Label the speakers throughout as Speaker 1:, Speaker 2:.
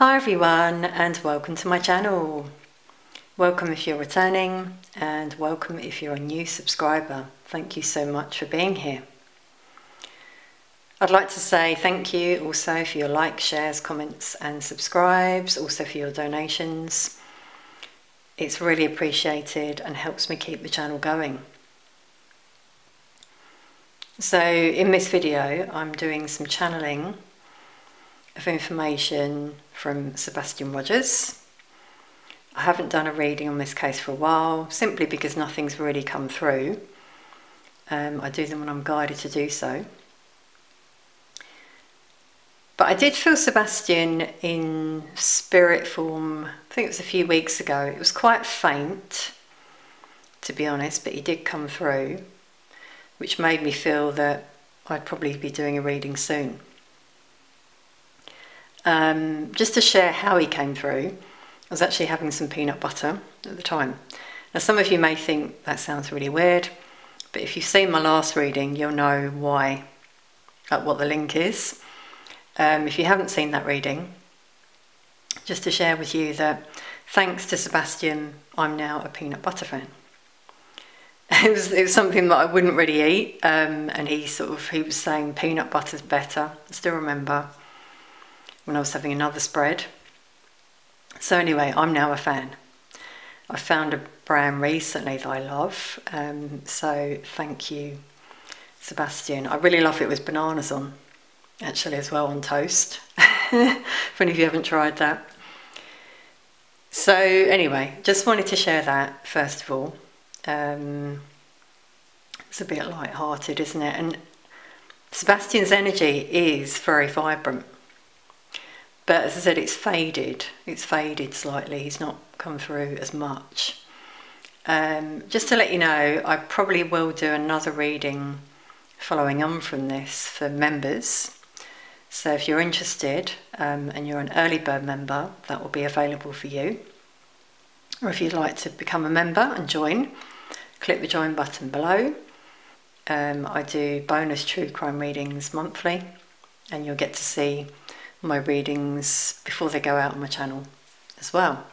Speaker 1: Hi everyone and welcome to my channel. Welcome if you're returning and welcome if you're a new subscriber. Thank you so much for being here. I'd like to say thank you also for your likes, shares, comments and subscribes, also for your donations. It's really appreciated and helps me keep the channel going. So in this video I'm doing some channeling of information from Sebastian Rogers. I haven't done a reading on this case for a while, simply because nothing's really come through. Um, I do them when I'm guided to do so. But I did feel Sebastian in spirit form, I think it was a few weeks ago. It was quite faint, to be honest, but he did come through, which made me feel that I'd probably be doing a reading soon. Um, just to share how he came through, I was actually having some peanut butter at the time. Now, some of you may think that sounds really weird, but if you've seen my last reading, you'll know why, like what the link is. Um, if you haven't seen that reading, just to share with you that thanks to Sebastian, I'm now a peanut butter fan. It was, it was something that I wouldn't really eat, um, and he sort of he was saying peanut butter's better. I still remember when I was having another spread. So anyway, I'm now a fan. I found a brand recently that I love, um, so thank you, Sebastian. I really love it with bananas on, actually as well on toast. if any of you haven't tried that. So anyway, just wanted to share that first of all. Um, it's a bit light-hearted, isn't it? And Sebastian's energy is very vibrant. But as I said, it's faded. It's faded slightly. He's not come through as much. Um, just to let you know, I probably will do another reading following on from this for members. So if you're interested um, and you're an early bird member, that will be available for you. Or if you'd like to become a member and join, click the join button below. Um, I do bonus true crime readings monthly, and you'll get to see my readings before they go out on my channel as well.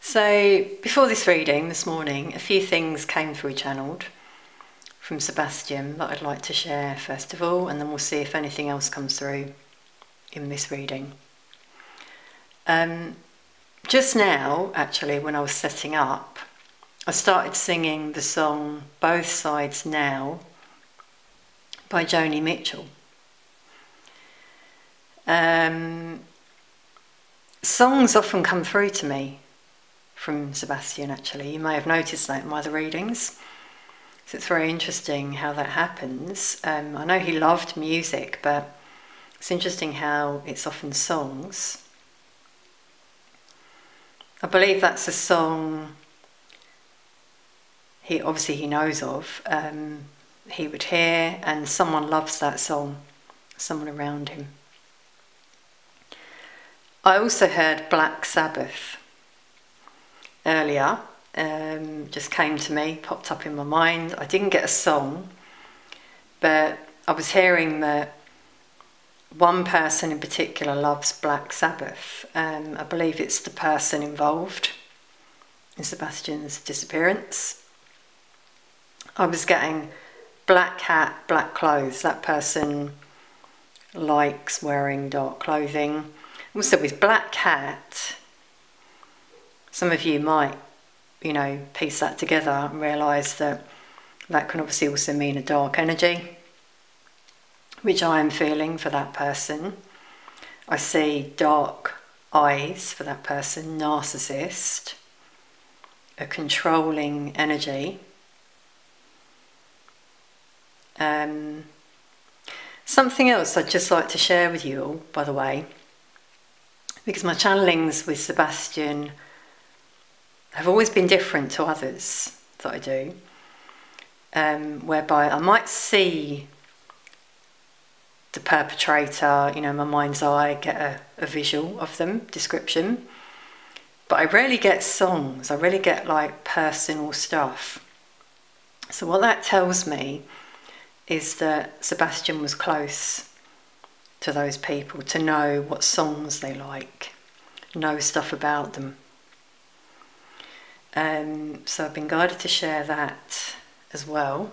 Speaker 1: So before this reading this morning, a few things came through channeled from Sebastian that I'd like to share first of all, and then we'll see if anything else comes through in this reading. Um, just now, actually, when I was setting up, I started singing the song Both Sides Now by Joni Mitchell. Um, songs often come through to me from Sebastian, actually. You may have noticed that in my other readings. So it's very interesting how that happens. Um, I know he loved music, but it's interesting how it's often songs. I believe that's a song he obviously he knows of. Um, he would hear, and someone loves that song, someone around him. I also heard Black Sabbath earlier, um, just came to me, popped up in my mind. I didn't get a song, but I was hearing that one person in particular loves Black Sabbath. Um, I believe it's the person involved in Sebastian's disappearance. I was getting black hat, black clothes. That person likes wearing dark clothing. Also with Black Cat, some of you might, you know, piece that together and realise that that can obviously also mean a dark energy, which I am feeling for that person. I see dark eyes for that person, narcissist, a controlling energy. Um, something else I'd just like to share with you all, by the way, because my channelings with Sebastian have always been different to others that I do, um, whereby I might see the perpetrator, you know, my mind's eye, get a, a visual of them, description, but I rarely get songs, I really get like personal stuff. So, what that tells me is that Sebastian was close to those people, to know what songs they like, know stuff about them. Um, so I've been guided to share that as well.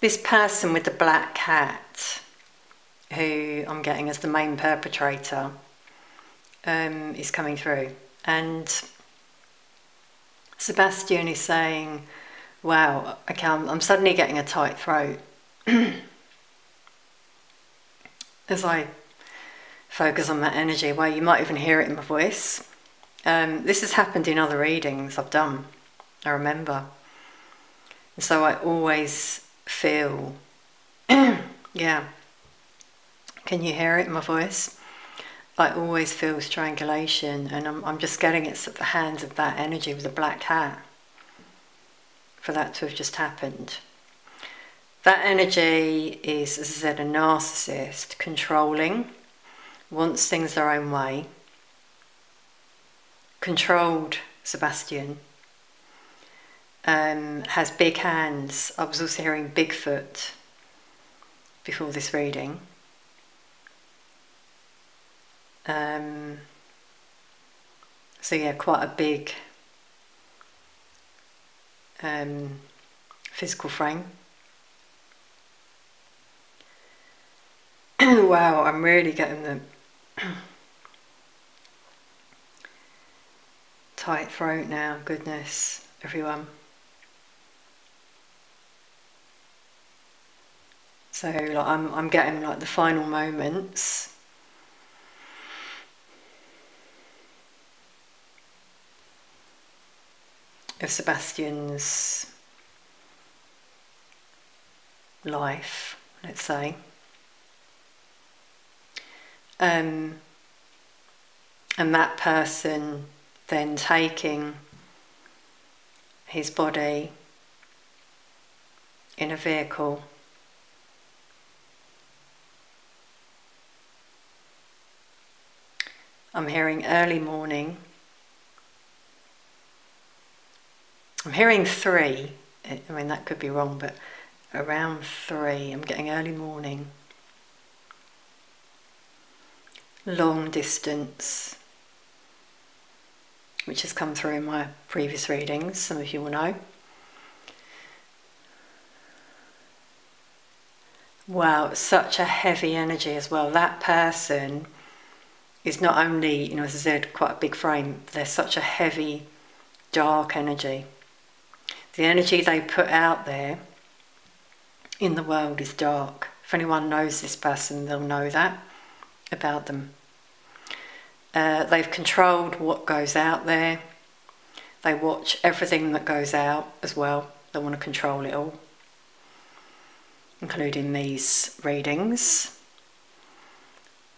Speaker 1: This person with the black hat, who I'm getting as the main perpetrator, um, is coming through. And Sebastian is saying, Wow, okay, I'm, I'm suddenly getting a tight throat. As I focus on that energy, well, you might even hear it in my voice. Um, this has happened in other readings I've done, I remember. And so I always feel, yeah. Can you hear it in my voice? I always feel strangulation, and I'm, I'm just getting it at the hands of that energy with the black hat for that to have just happened. That energy is, as I said, a narcissist, controlling, wants things their own way, controlled Sebastian, um, has big hands. I was also hearing Bigfoot before this reading. Um, so yeah, quite a big um, physical frame. wow, I'm really getting the tight throat now. Goodness, everyone. So like I'm I'm getting like the final moments of Sebastian's life, let's say. Um, and that person then taking his body in a vehicle I'm hearing early morning I'm hearing three. I mean, that could be wrong, but around three, I'm getting early morning. Long distance, which has come through in my previous readings, some of you will know. Wow, such a heavy energy as well. That person is not only, you know, as I said, quite a big frame, they're such a heavy, dark energy. The energy they put out there in the world is dark. If anyone knows this person, they'll know that about them. Uh, they've controlled what goes out there. They watch everything that goes out as well. They want to control it all, including these readings.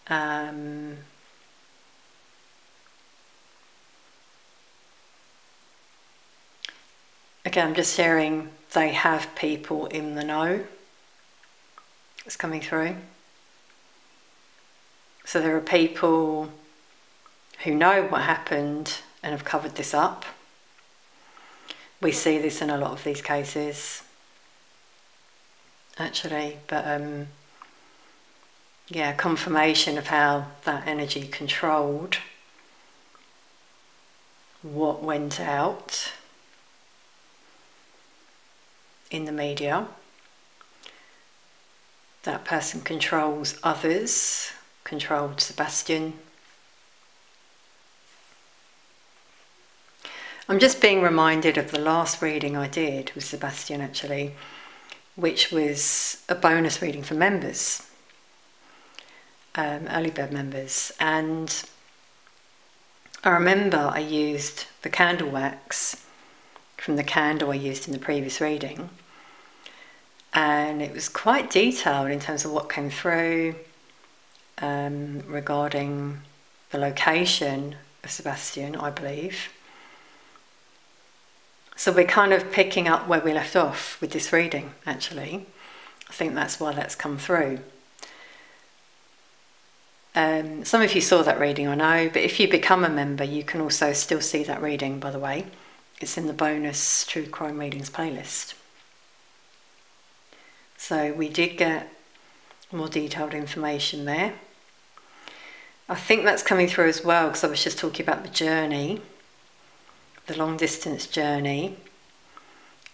Speaker 1: Um, Again, I'm just sharing they have people in the know. It's coming through. So there are people who know what happened and have covered this up. We see this in a lot of these cases, actually, but um, yeah, confirmation of how that energy controlled what went out in the media. That person controls others, controlled Sebastian. I'm just being reminded of the last reading I did with Sebastian actually, which was a bonus reading for members, um, early bird members. And I remember I used the candle wax from the candle I used in the previous reading. And it was quite detailed in terms of what came through um, regarding the location of Sebastian, I believe. So we're kind of picking up where we left off with this reading, actually. I think that's why that's come through. Um, some of you saw that reading, I know, but if you become a member, you can also still see that reading, by the way. It's in the bonus True Crime Readings playlist. So we did get more detailed information there. I think that's coming through as well because I was just talking about the journey, the long distance journey,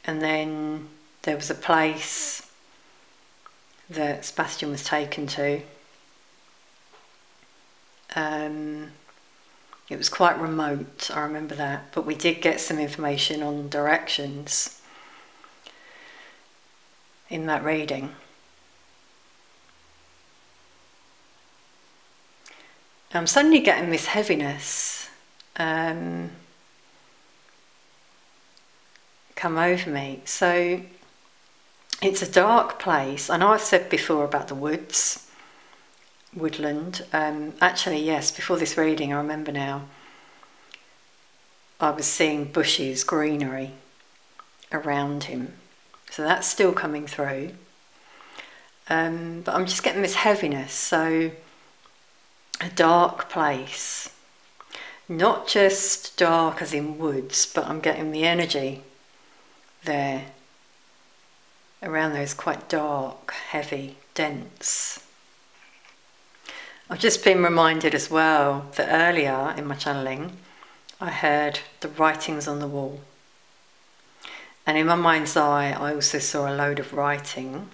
Speaker 1: and then there was a place that Sebastian was taken to. Um, it was quite remote, I remember that, but we did get some information on directions in that reading. I'm suddenly getting this heaviness um, come over me. So it's a dark place. I know I've said before about the woods, woodland. Um, actually, yes, before this reading, I remember now, I was seeing bushes, greenery around him. So that's still coming through. Um, but I'm just getting this heaviness. So a dark place. Not just dark as in woods, but I'm getting the energy there around those quite dark, heavy, dense. I've just been reminded as well that earlier in my channeling I heard the writings on the wall. And in my mind's eye, I also saw a load of writing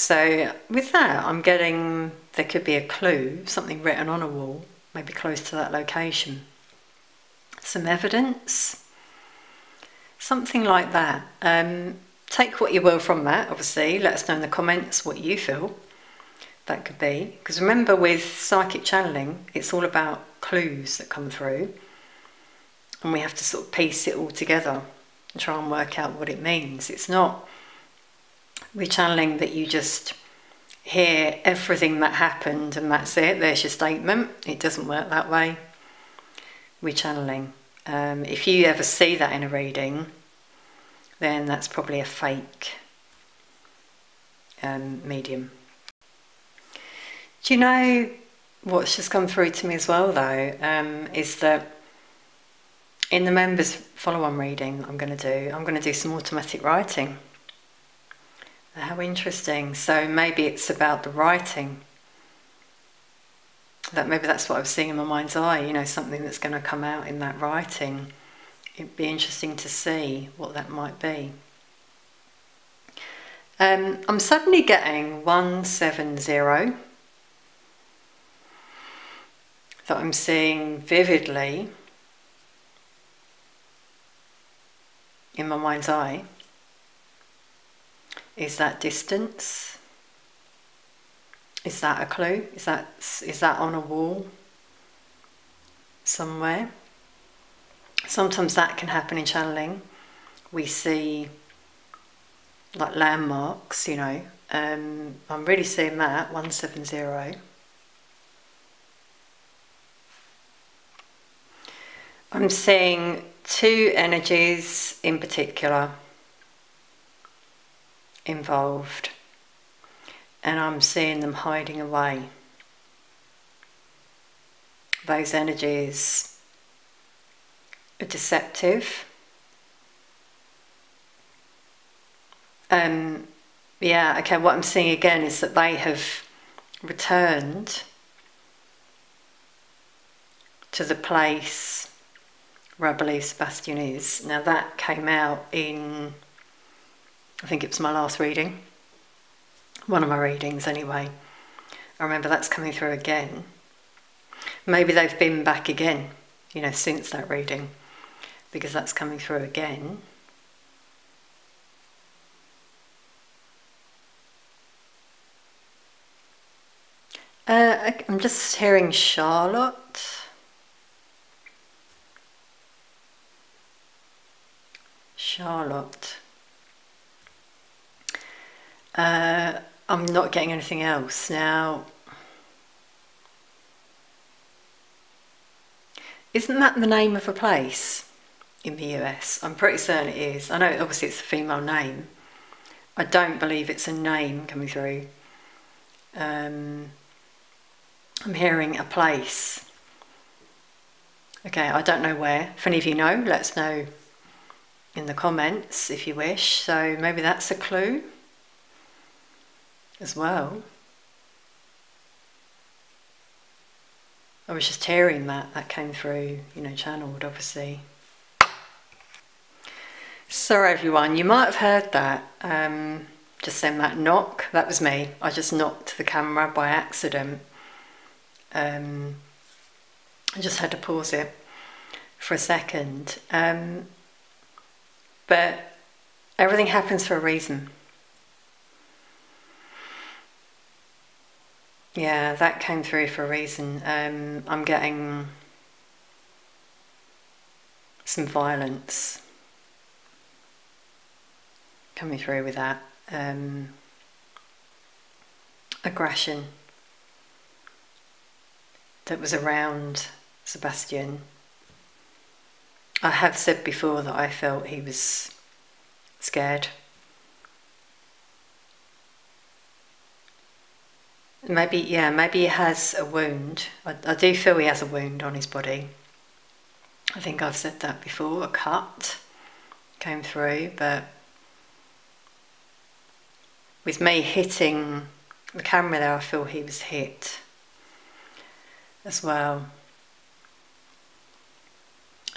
Speaker 1: so with that, I'm getting there could be a clue, something written on a wall, maybe close to that location. Some evidence, something like that. Um, take what you will from that, obviously. Let us know in the comments what you feel that could be. Because remember, with psychic channeling, it's all about clues that come through, and we have to sort of piece it all together and try and work out what it means. It's not we're channeling that you just hear everything that happened and that's it, there's your statement. It doesn't work that way. We're channeling. Um, if you ever see that in a reading, then that's probably a fake um, medium. Do you know what's just come through to me as well, though, um, is that in the members follow on reading I'm going to do, I'm going to do some automatic writing. How interesting. So maybe it's about the writing. That maybe that's what I was seeing in my mind's eye, you know, something that's going to come out in that writing. It'd be interesting to see what that might be. Um, I'm suddenly getting 170 that I'm seeing vividly in my mind's eye. Is that distance? Is that a clue? Is that is that on a wall somewhere? Sometimes that can happen in channeling. We see like landmarks, you know. Um, I'm really seeing that 170. I'm seeing two energies in particular involved, and I'm seeing them hiding away. Those energies are deceptive. Um, yeah, okay, what I'm seeing again is that they have returned to the place where I believe Sebastian is. Now that came out in I think it was my last reading, one of my readings anyway. I remember that's coming through again. Maybe they've been back again, you know, since that reading, because that's coming through again. Uh, I'm just hearing Charlotte. Charlotte. Uh, I'm not getting anything else now. Isn't that the name of a place in the US? I'm pretty certain it is. I know obviously it's a female name. I don't believe it's a name coming through. Um, I'm hearing a place. Okay, I don't know where. If any of you know, let us know in the comments if you wish. So maybe that's a clue. As well. I was just hearing that, that came through, you know, channeled obviously. So everyone, you might have heard that. Um, just saying that knock, that was me. I just knocked the camera by accident. Um, I just had to pause it for a second. Um, but everything happens for a reason. Yeah, that came through for a reason. Um, I'm getting some violence coming through with that. Um, aggression that was around Sebastian. I have said before that I felt he was scared. Maybe, yeah, maybe he has a wound. I, I do feel he has a wound on his body. I think I've said that before, a cut came through, but with me hitting the camera there, I feel he was hit as well.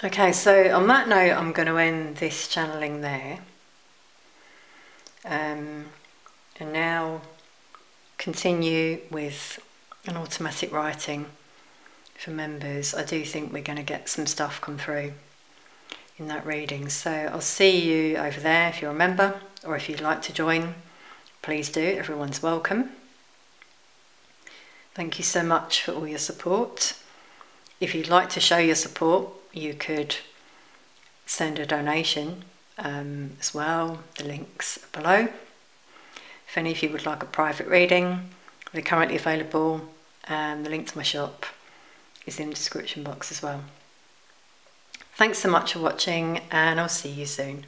Speaker 1: Okay, so on that note, I'm going to end this channeling there. Um, and now continue with an automatic writing for members. I do think we're going to get some stuff come through in that reading. So I'll see you over there if you're a member or if you'd like to join, please do. Everyone's welcome. Thank you so much for all your support. If you'd like to show your support, you could send a donation um, as well. The links below. If any of you would like a private reading, they're currently available. Um, the link to my shop is in the description box as well. Thanks so much for watching, and I'll see you soon.